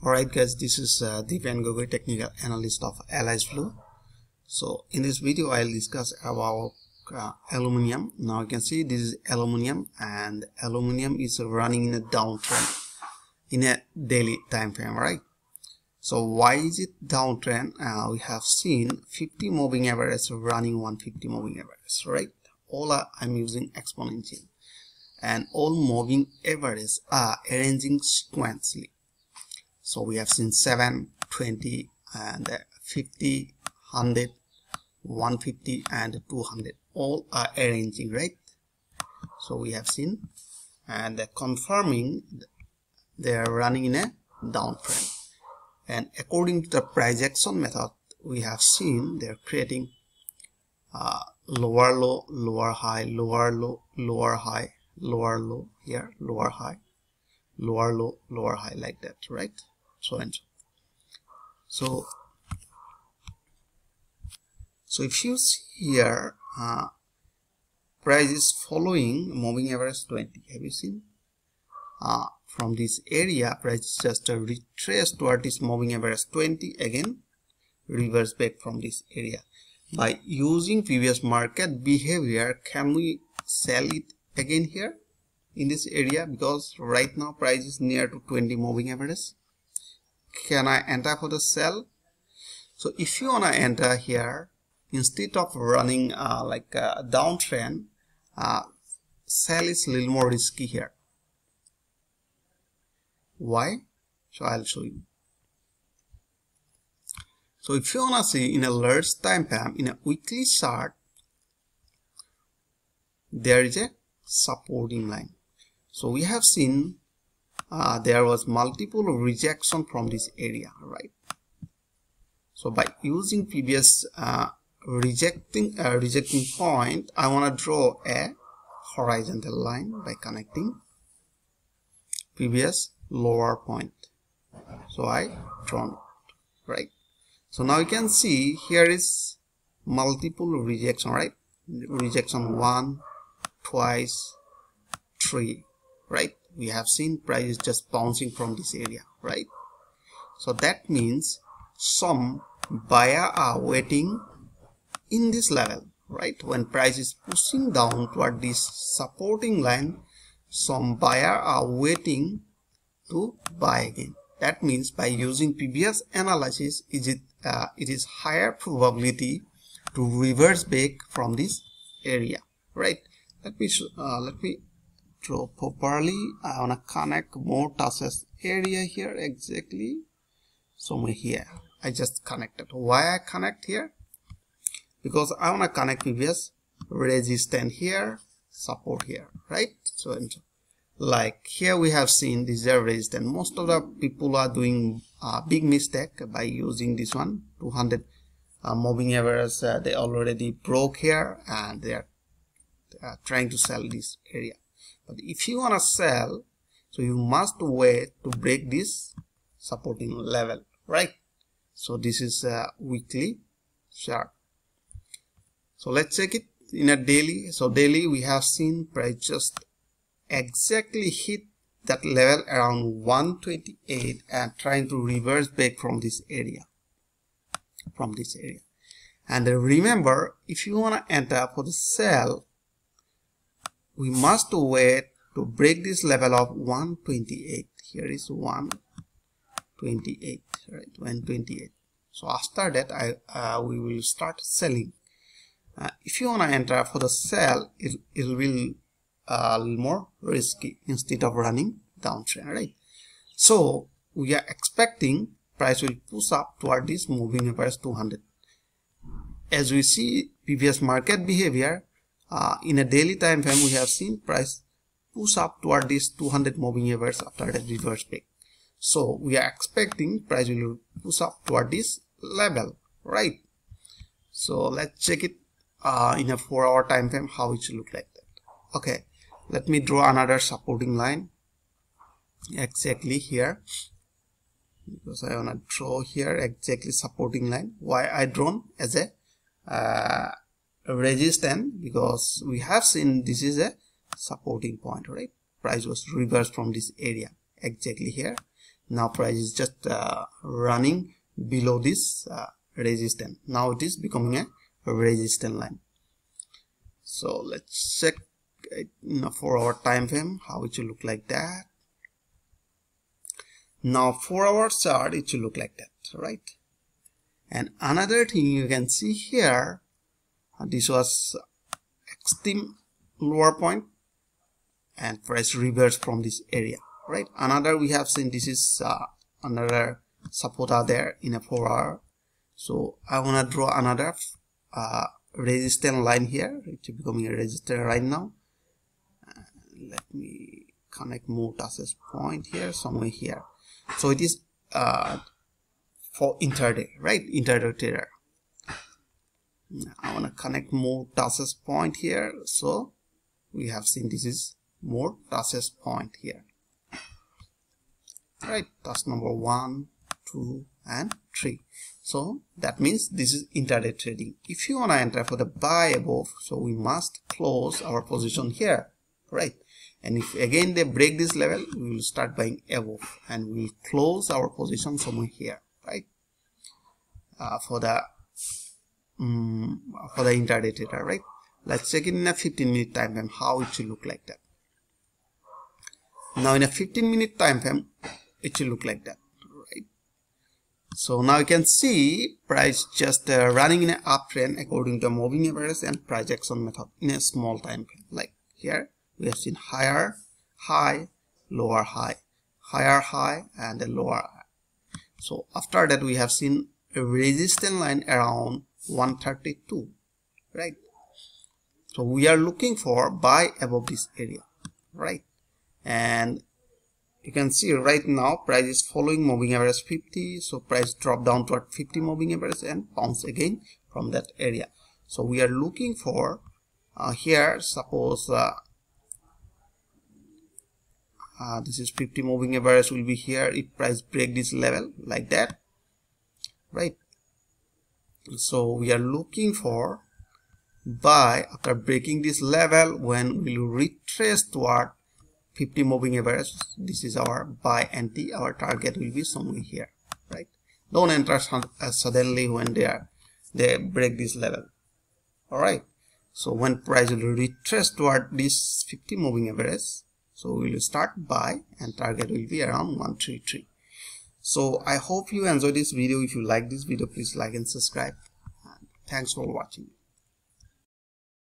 Alright guys, this is uh, Deepan Gogoi, technical analyst of Alice Blue. So in this video, I'll discuss about uh, aluminium. Now you can see this is aluminium and aluminium is running in a downtrend in a daily time frame, right? So why is it downtrend? Uh, we have seen 50 moving average running 150 moving average, right? All are, I'm using exponential and all moving averages are arranging sequentially so we have seen 7 20 and 50 100 150 and 200 all are arranging right? So we have seen and confirming they are running in a downtrend. And according to the price action method we have seen they're creating uh, lower low lower high lower low lower high lower low here lower high lower low lower high like that right so and so so if you see here uh, price is following moving average 20 have you seen? Uh, from this area price is just a retrace toward this moving average 20 again reverse back from this area. By using previous market behavior can we sell it again here in this area? Because right now price is near to 20 moving average can I enter for the sell? so if you wanna enter here instead of running uh, like a downtrend uh, sell is a little more risky here. Why? So I'll show you. So if you wanna see in a large time frame in a weekly chart there is a supporting line. So we have seen uh, there was multiple rejection from this area right? So by using previous uh, rejecting uh, rejecting point I want to draw a horizontal line by connecting previous lower point. So I drawn right? So now you can see here is multiple rejection right? Rejection one twice three right we have seen price is just bouncing from this area right? So that means some buyer are waiting in this level right? When price is pushing down toward this supporting line some buyer are waiting to buy again. That means by using previous analysis is it uh, it is higher probability to reverse back from this area right? Let me uh, let me draw properly I want to connect more touches area here exactly. Somewhere here I just connected. Why I connect here? Because I want to connect previous resistance here support here right? So like here we have seen this is resistance. Most of the people are doing a big mistake by using this one 200 uh, moving average uh, they already broke here and they are uh, trying to sell this area but if you want to sell so you must wait to break this supporting level right? So this is a weekly chart. So let's check it in a daily. So daily we have seen price just exactly hit that level around 128 and trying to reverse back from this area from this area. And remember if you want to enter for the sell we must wait to break this level of 128 here is 128 right? 128 so after that i uh, we will start selling. Uh, if you want to enter for the sell it, it will uh, more risky instead of running downtrend right? So we are expecting price will push up toward this moving average 200 as we see previous market behavior uh, in a daily time frame we have seen price push up toward this 200 moving average after the reverse break so we are expecting price will push up toward this level right? So let's check it uh, in a four hour time frame how it should look like that. Okay let me draw another supporting line. Exactly here. Because I want to draw here exactly supporting line. Why I drawn as a uh, resistance because we have seen this is a supporting point right price was reversed from this area exactly here. Now price is just uh, running below this uh, resistance. Now it is becoming a resistance line. So let's check it four hour time frame how it should look like that. Now four hour chart it should look like that right and another thing you can see here uh, this was extreme lower point and price reverse from this area right? Another we have seen this is uh, another support there in a 4 hour. So I want to draw another uh, resistance line here. It's becoming a resistor right now. Uh, let me connect more touches point here somewhere here. So it is uh, for intraday right? Intraday trader I want to connect more touches point here. So we have seen this is more touches point here. Right that's number one two and three. So that means this is intraday trading. If you want to enter for the buy above so we must close our position here right? And if again they break this level we will start buying above and we will close our position somewhere here right? Uh, for the for the intraday trader right? Let's check it in a 15 minute time frame how it should look like that. Now in a 15 minute time frame it should look like that right? So now you can see price just uh, running in an uptrend according to moving average and price action method in a small time frame. Like here we have seen higher high lower high higher high and a lower high. So after that we have seen a resistance line around 132 right? So we are looking for buy above this area right? And you can see right now price is following moving average 50 so price drop down to 50 moving average and bounce again from that area. So we are looking for uh, here suppose uh, uh, this is 50 moving average will be here if price break this level like that right so we are looking for buy after breaking this level when we will retrace toward 50 moving average this is our buy entry our target will be somewhere here right? Don't enter uh, suddenly when they are they break this level. All right. So when price will retrace toward this 50 moving average so we will start buy and target will be around 133 so i hope you enjoyed this video. If you like this video please like and subscribe. Thanks for watching